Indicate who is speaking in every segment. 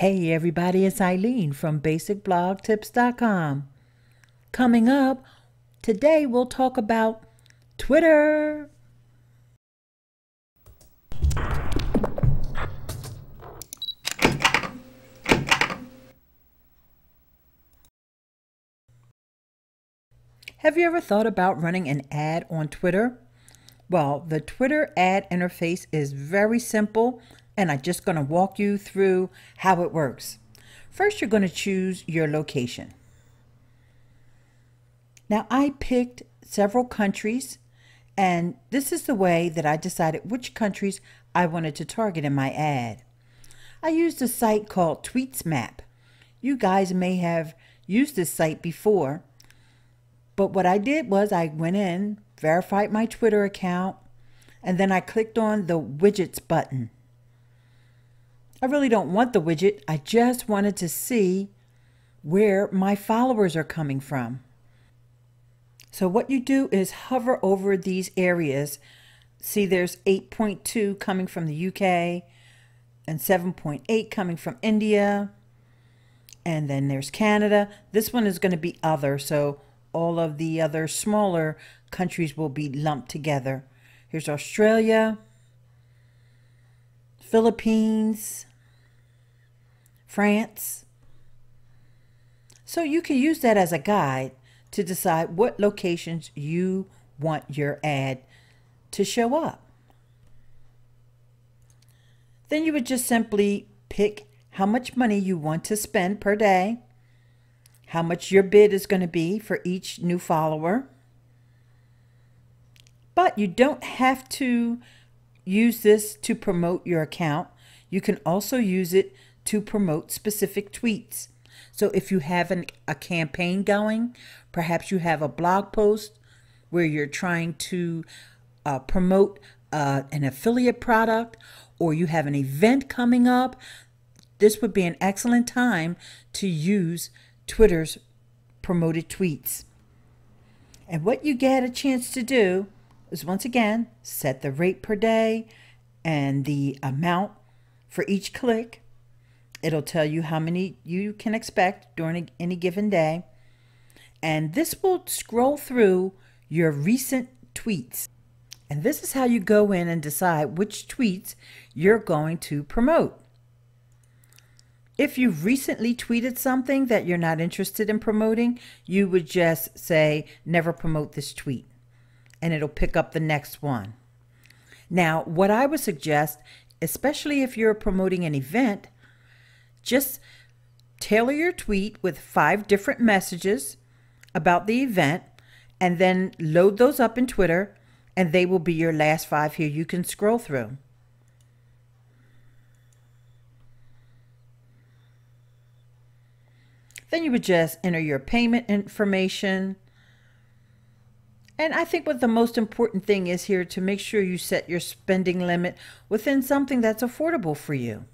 Speaker 1: Hey everybody, it's Ileane from basicblogtips.com. Coming up, today we'll talk about Twitter. Have you ever thought about running an ad on Twitter? Well, the Twitter ad interface is very simple and I'm just going to walk you through how it works. First, you're going to choose your location. Now, I picked several countries, and this is the way that I decided which countries I wanted to target in my ad. I used a site called Tweetsmap. You guys may have used this site before, but what I did was I went in, verified my Twitter account, and then I clicked on the widgets button. I really don't want the widget. I just wanted to see where my followers are coming from. So what you do is hover over these areas. See there's 8.2 coming from the UK and 7.8 coming from India. And then there's Canada. This one is going to be other. So all of the other smaller countries will be lumped together. Here's Australia, Philippines, France. So you can use that as a guide to decide what locations you want your ad to show up. Then you would just simply pick how much money you want to spend per day, how much your bid is going to be for each new follower. But you don't have to use this to promote your account. You can also use it to promote specific tweets. So if you have an, a campaign going, perhaps you have a blog post where you're trying to uh, promote uh, an affiliate product or you have an event coming up, this would be an excellent time to use Twitter's promoted tweets. And what you get a chance to do is once again set the rate per day and the amount for each click It'll tell you how many you can expect during any given day. And this will scroll through your recent tweets. And this is how you go in and decide which tweets you're going to promote. If you've recently tweeted something that you're not interested in promoting, you would just say, never promote this tweet, and it'll pick up the next one. Now, what I would suggest, especially if you're promoting an event, just tailor your tweet with five different messages about the event and then load those up in Twitter and they will be your last five here you can scroll through. Then you would just enter your payment information. And I think what the most important thing is here to make sure you set your spending limit within something that's affordable for you.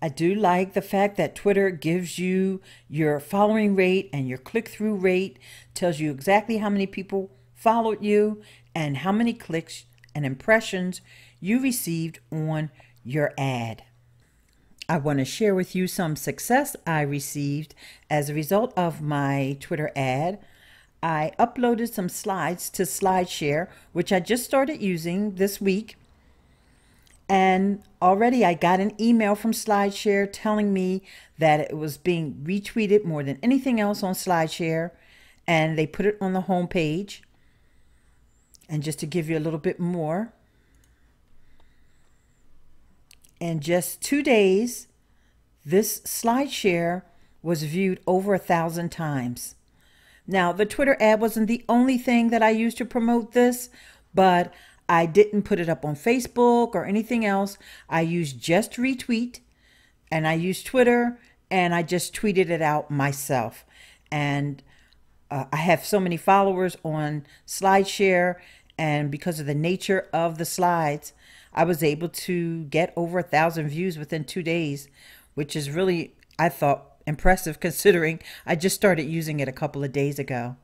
Speaker 1: I do like the fact that Twitter gives you your following rate and your click through rate, tells you exactly how many people followed you and how many clicks and impressions you received on your ad. I want to share with you some success I received as a result of my Twitter ad. I uploaded some slides to SlideShare, which I just started using this week. And already I got an email from SlideShare telling me that it was being retweeted more than anything else on SlideShare. And they put it on the home page. And just to give you a little bit more, in just two days, this SlideShare was viewed over a thousand times. Now, the Twitter ad wasn't the only thing that I used to promote this, but I didn't put it up on Facebook or anything else. I used JustRetweet and I used Twitter and I just tweeted it out myself. And uh, I have so many followers on SlideShare, and because of the nature of the slides, I was able to get over a thousand views within two days, which is really, I thought, impressive considering I just started using it a couple of days ago.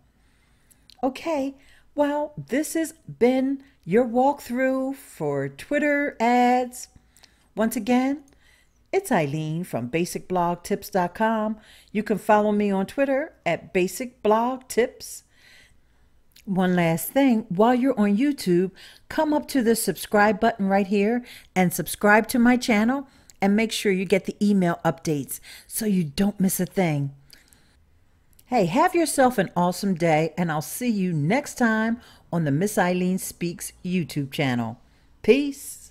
Speaker 1: Okay, Well, this has been your walkthrough for Twitter ads. Once again, it's Ileane from basicblogtips.com. You can follow me on Twitter at basicblogtips. One last thing, while you're on YouTube, come up to the subscribe button right here and subscribe to my channel and make sure you get the email updates so you don't miss a thing. Hey, have yourself an awesome day, and I'll see you next time on the Miss Ileane Speaks YouTube channel. Peace.